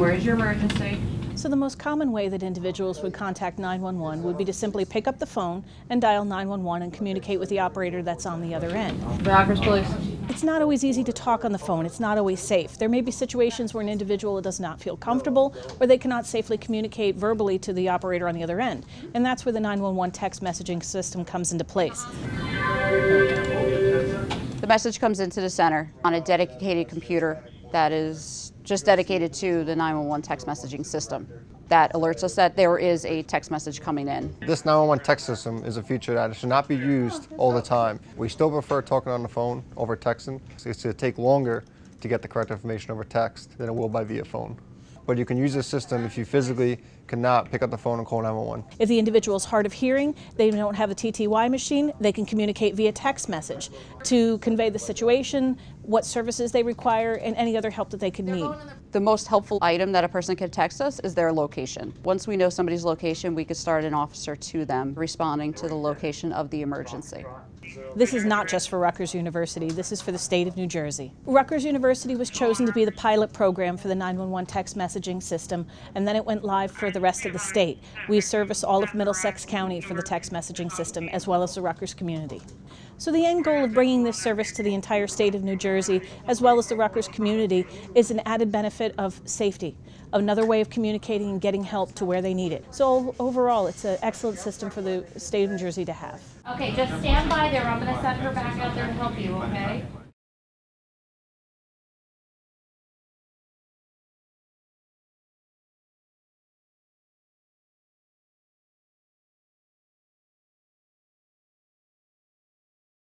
where's your emergency? So the most common way that individuals would contact 911 would be to simply pick up the phone and dial 911 and communicate with the operator that's on the other end. Rutgers Police. It's not always easy to talk on the phone. It's not always safe. There may be situations where an individual does not feel comfortable or they cannot safely communicate verbally to the operator on the other end. And that's where the 911 text messaging system comes into place. The message comes into the center on a dedicated computer that is just dedicated to the 911 text messaging system. That alerts us that there is a text message coming in. This 911 text system is a feature that should not be used all the time. We still prefer talking on the phone over texting. It's going to take longer to get the correct information over text than it will by via phone. But you can use this system if you physically cannot pick up the phone and call 911. If the individual is hard of hearing, they don't have a TTY machine, they can communicate via text message to convey the situation, what services they require, and any other help that they could need. The most helpful item that a person can text us is their location. Once we know somebody's location, we could start an officer to them responding to the location of the emergency. This is not just for Rutgers University, this is for the state of New Jersey. Rutgers University was chosen to be the pilot program for the 911 text messaging system, and then it went live for the rest of the state. We service all of Middlesex County for the text messaging system, as well as the Rutgers community. So the end goal of bringing this service to the entire state of New Jersey, as well as the Rutgers community, is an added benefit of safety, another way of communicating and getting help to where they need it. So overall, it's an excellent system for the state of New Jersey to have. Okay, just stand by there. I'm gonna send her back out there to help you, okay?